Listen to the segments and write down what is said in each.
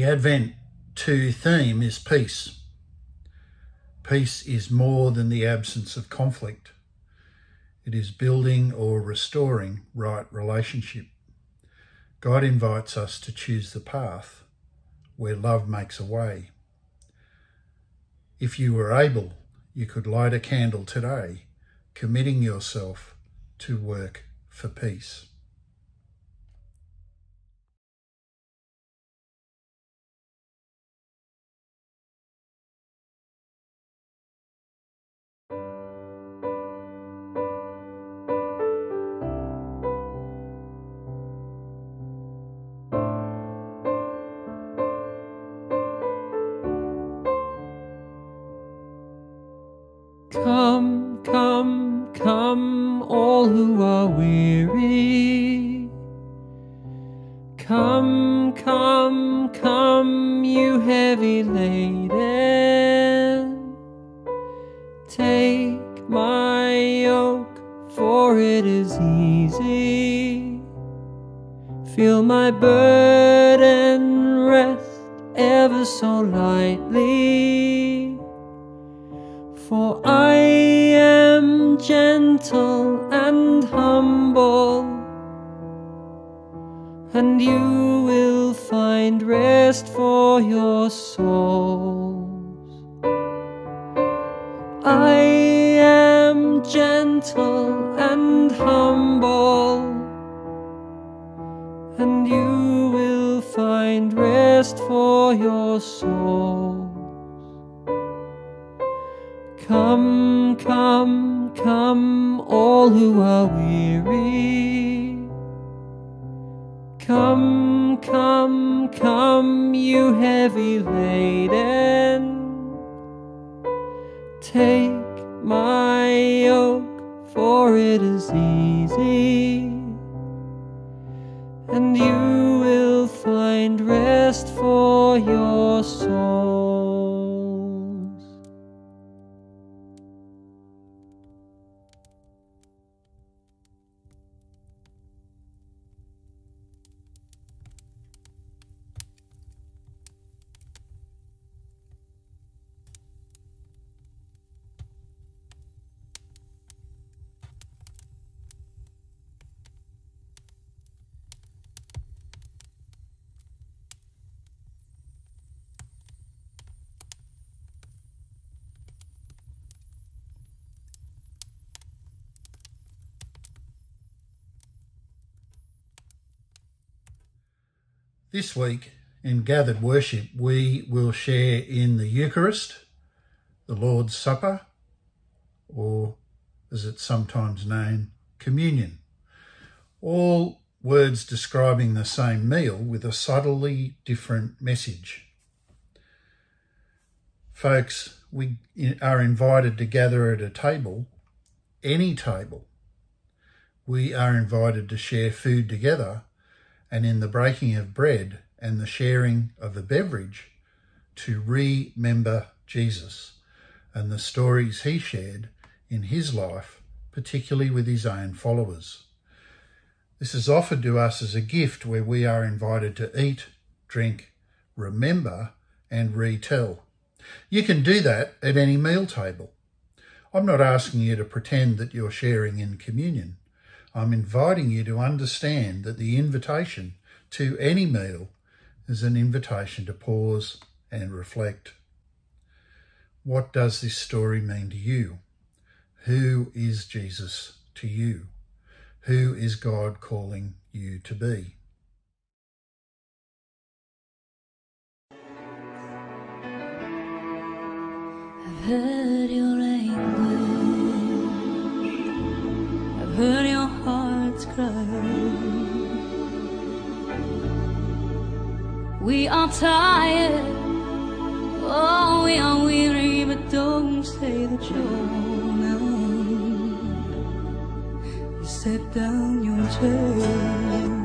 The Advent 2 theme is peace. Peace is more than the absence of conflict. It is building or restoring right relationship. God invites us to choose the path where love makes a way. If you were able, you could light a candle today, committing yourself to work for peace. Come, come, come, you heavy laden. Take my yoke, for it is easy. Feel my burden rest ever so lightly. And you will find rest for your souls. I am gentle and humble, and you will find rest for your souls. Come, come, come, all who are weary. Come, come, come, you heavy laden. Take my yoke, for it is easy, This week in gathered worship, we will share in the Eucharist, the Lord's Supper, or as it's sometimes known, communion. All words describing the same meal with a subtly different message. Folks, we are invited to gather at a table, any table. We are invited to share food together and in the breaking of bread and the sharing of the beverage to remember Jesus and the stories he shared in his life, particularly with his own followers. This is offered to us as a gift where we are invited to eat, drink, remember, and retell. You can do that at any meal table. I'm not asking you to pretend that you're sharing in communion. I'm inviting you to understand that the invitation to any meal is an invitation to pause and reflect. What does this story mean to you? Who is Jesus to you? Who is God calling you to be? I've heard your. Heard your heart's cry. We are tired. Oh, we are weary, but don't say that you're numb. Set down your chair.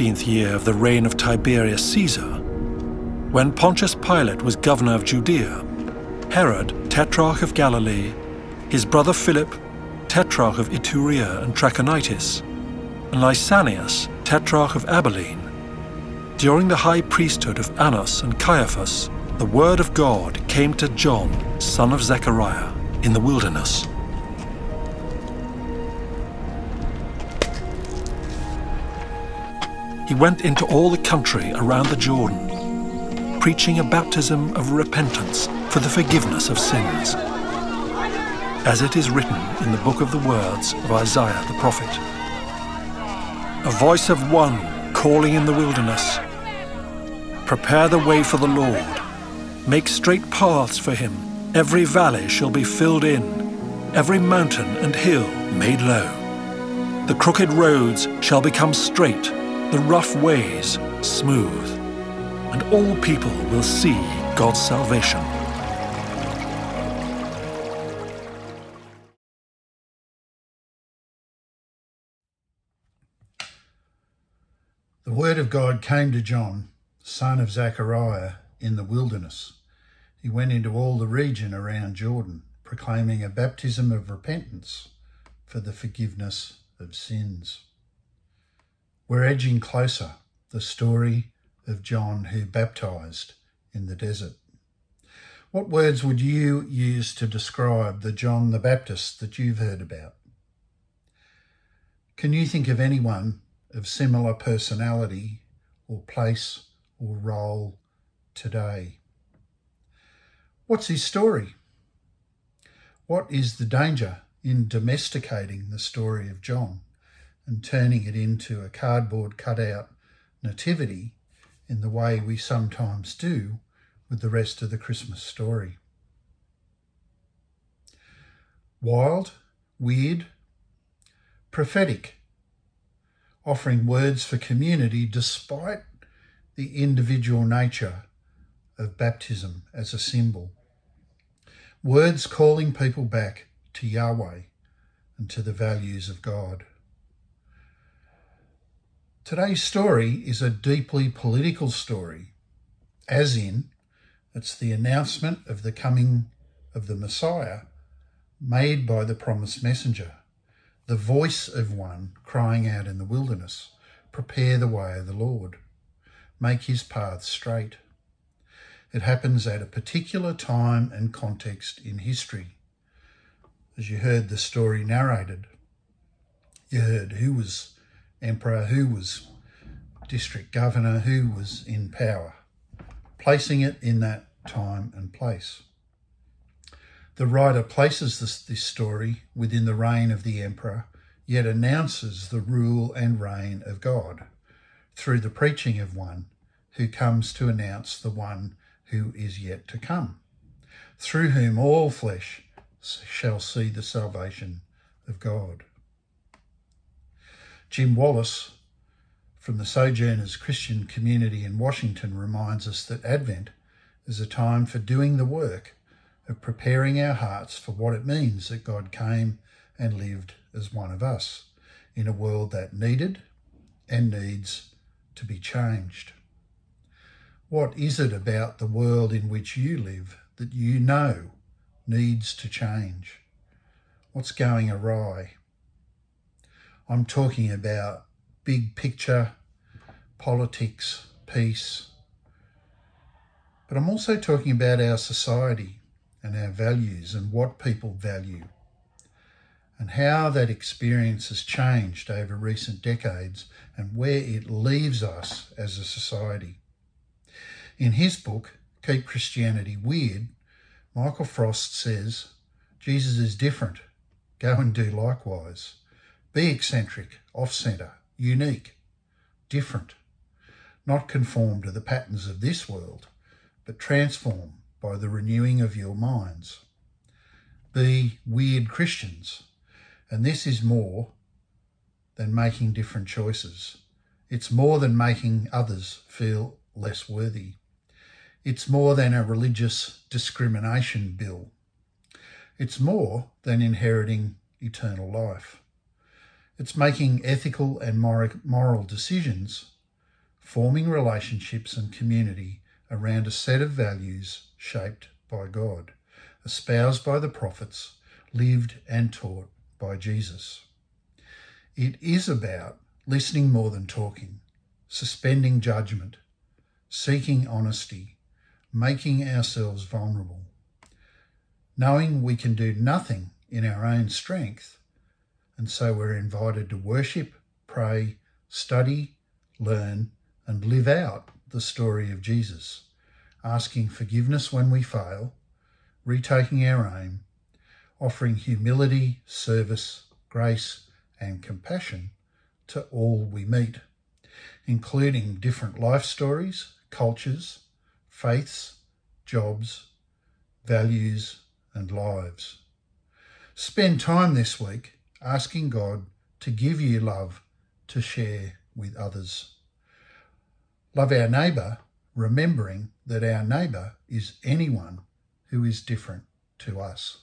15th year of the reign of Tiberius Caesar, when Pontius Pilate was governor of Judea, Herod, tetrarch of Galilee, his brother Philip, tetrarch of Iturea and Trachonitis, and Lysanias, tetrarch of Abilene. During the high priesthood of Annas and Caiaphas, the word of God came to John, son of Zechariah, in the wilderness. He went into all the country around the Jordan, preaching a baptism of repentance for the forgiveness of sins, as it is written in the book of the words of Isaiah the prophet. A voice of one calling in the wilderness, Prepare the way for the Lord, make straight paths for him. Every valley shall be filled in, every mountain and hill made low. The crooked roads shall become straight, the rough ways smooth, and all people will see God's salvation. The word of God came to John, son of Zechariah, in the wilderness. He went into all the region around Jordan, proclaiming a baptism of repentance for the forgiveness of sins. We're edging closer the story of John who baptized in the desert. What words would you use to describe the John the Baptist that you've heard about? Can you think of anyone of similar personality or place or role today? What's his story? What is the danger in domesticating the story of John and turning it into a cardboard cutout nativity in the way we sometimes do with the rest of the Christmas story. Wild, weird, prophetic, offering words for community despite the individual nature of baptism as a symbol. Words calling people back to Yahweh and to the values of God. Today's story is a deeply political story, as in, it's the announcement of the coming of the Messiah made by the promised messenger, the voice of one crying out in the wilderness, Prepare the way of the Lord, make his path straight. It happens at a particular time and context in history. As you heard the story narrated, you heard who was emperor, who was district governor, who was in power, placing it in that time and place. The writer places this, this story within the reign of the emperor, yet announces the rule and reign of God through the preaching of one who comes to announce the one who is yet to come, through whom all flesh shall see the salvation of God. Jim Wallis from the Sojourners Christian Community in Washington reminds us that Advent is a time for doing the work of preparing our hearts for what it means that God came and lived as one of us in a world that needed and needs to be changed. What is it about the world in which you live that you know needs to change? What's going awry? I'm talking about big picture, politics, peace. But I'm also talking about our society and our values and what people value and how that experience has changed over recent decades and where it leaves us as a society. In his book, Keep Christianity Weird, Michael Frost says, Jesus is different. Go and do likewise. Be eccentric, off centre, unique, different. Not conform to the patterns of this world, but transform by the renewing of your minds. Be weird Christians. And this is more than making different choices. It's more than making others feel less worthy. It's more than a religious discrimination bill. It's more than inheriting eternal life. It's making ethical and moral decisions, forming relationships and community around a set of values shaped by God, espoused by the prophets, lived and taught by Jesus. It is about listening more than talking, suspending judgment, seeking honesty, making ourselves vulnerable, knowing we can do nothing in our own strength, and so we're invited to worship, pray, study, learn, and live out the story of Jesus, asking forgiveness when we fail, retaking our aim, offering humility, service, grace, and compassion to all we meet, including different life stories, cultures, faiths, jobs, values, and lives. Spend time this week asking God to give you love to share with others. Love our neighbour, remembering that our neighbour is anyone who is different to us.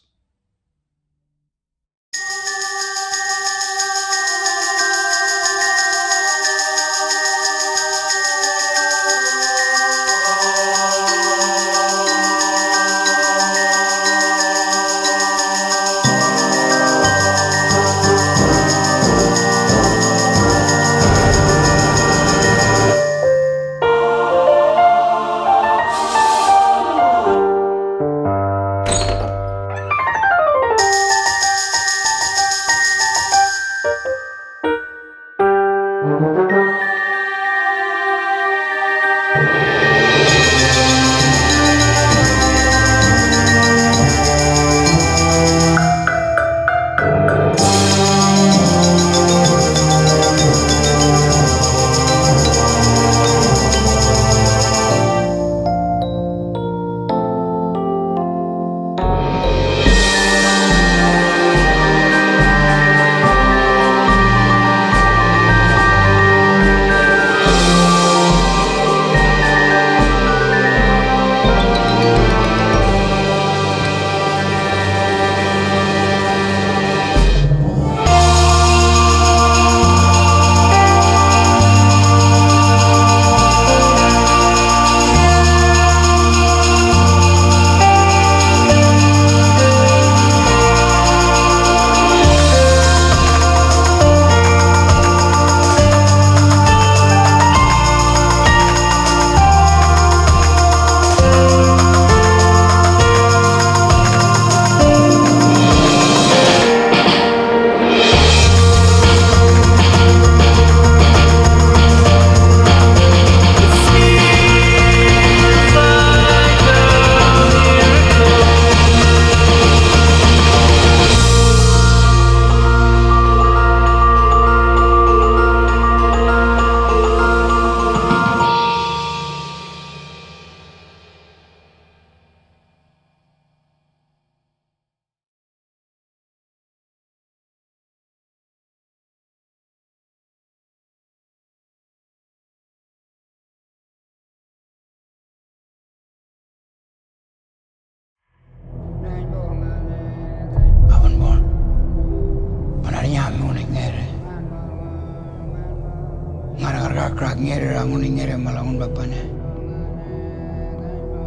Ngara ngara krak ngere ra malangun bapane.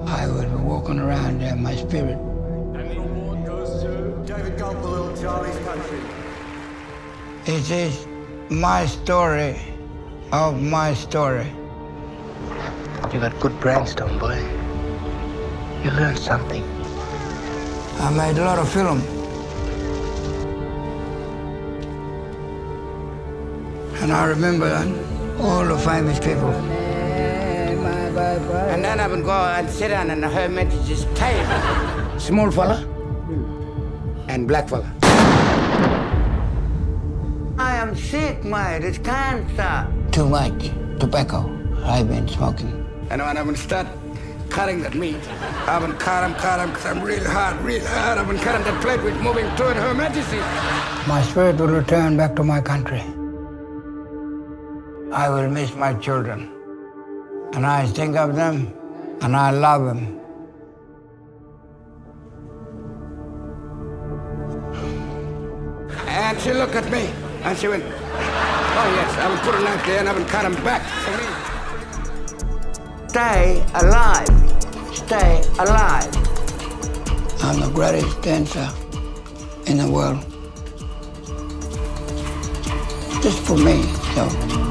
I will be walking around there, my spirit. And the award goes to David Gulpilil, Charlie's Country. It is my story of my story. You got good brainstorm, boy. You learned something. I made a lot of film. And I remember all the famous people. And then I would go and sit down in the Her Majesty's table. Small fella and black fella. I am sick, mate. It's cancer. Too much tobacco. I've been smoking. And when I would start cutting that meat, I would cut him, cut him, because I'm real hard, real hard. I would cut him that plate with moving toward Her Majesty. My spirit will return back to my country. I will miss my children. And I think of them, and I love them. And she looked at me, and she went, oh yes, I will put a knife there and I will cut him back for me. Stay alive. Stay alive. I'm the greatest dancer in the world. Just for me, so.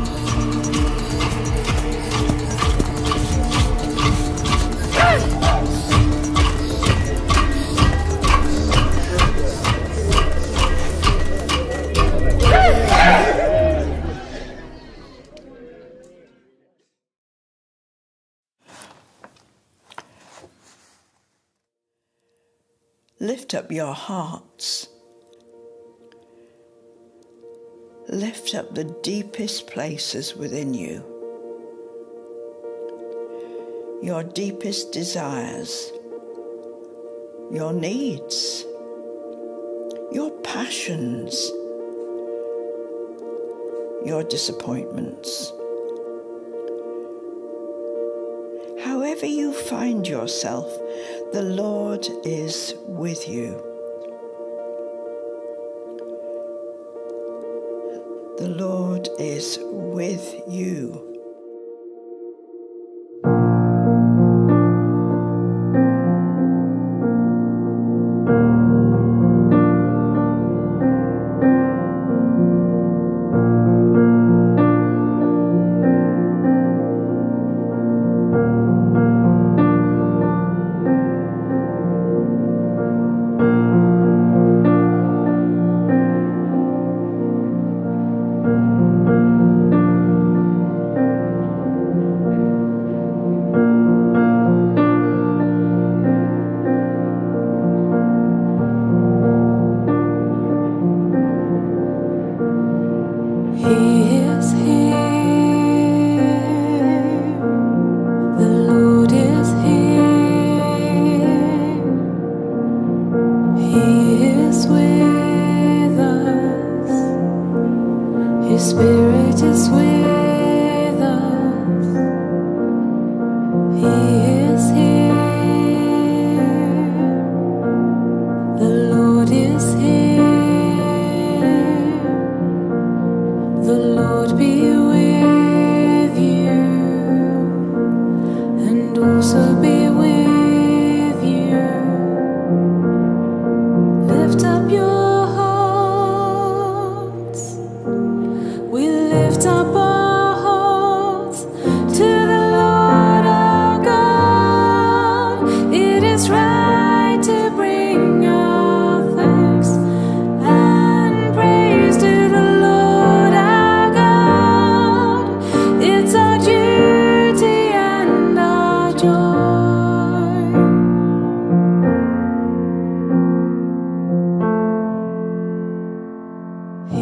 Lift up your hearts. Lift up the deepest places within you. Your deepest desires, your needs, your passions, your disappointments. However, you find yourself, the Lord is with you. The Lord is with you.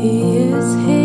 He is here.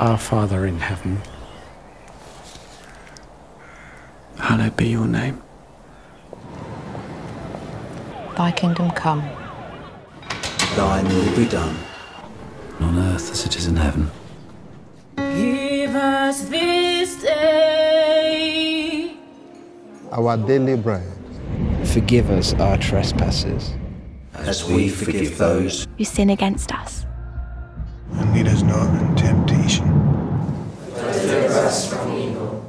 Our Father in heaven, hallowed be your name. Thy kingdom come. Thine will be done, on earth as it is in heaven. Give us this day our daily bread. Forgive us our trespasses, as we forgive those who sin against us. And lead us not into temptation. Deliver us from evil.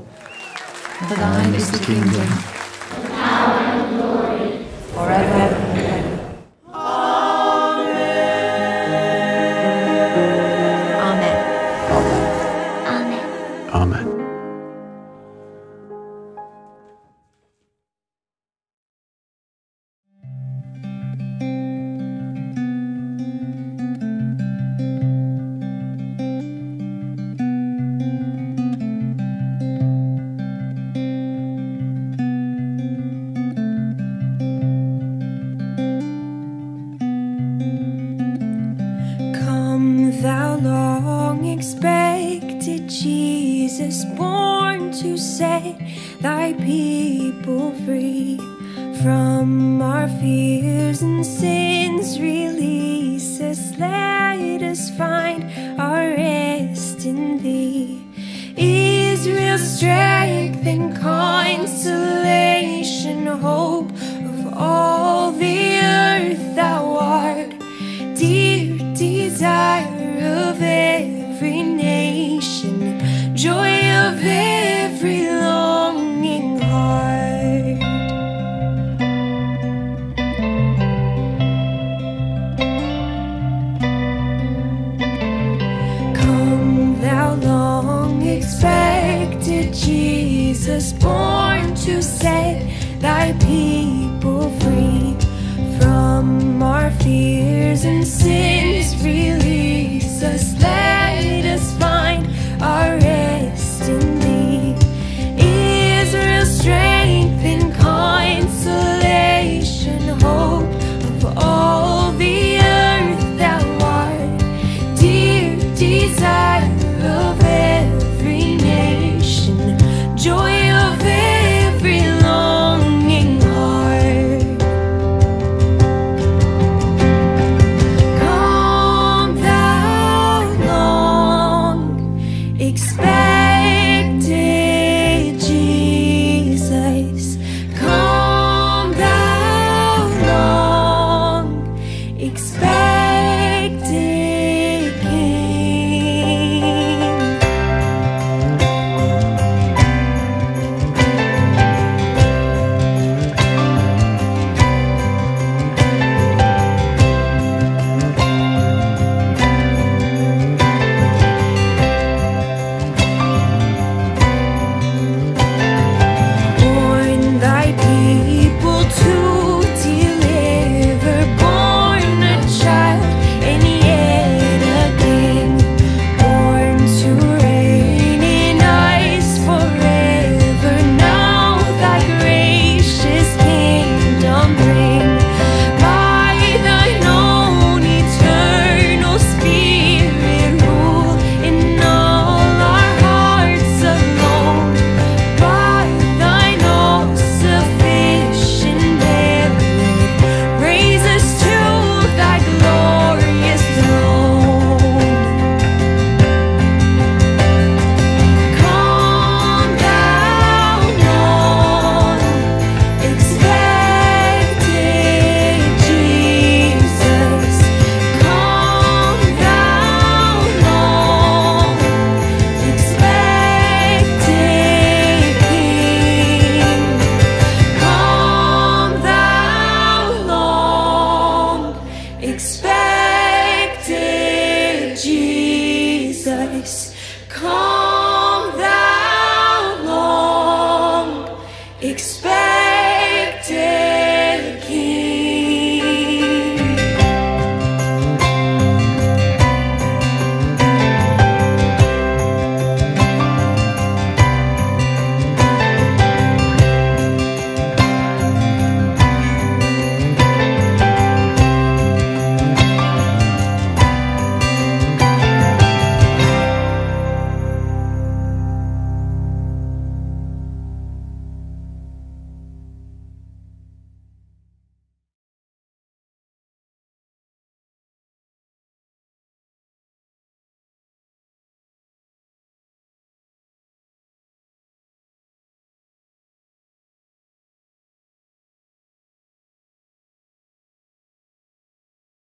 For thine is the kingdom, and power and glory, forever Jesus, born to set thy peace. call.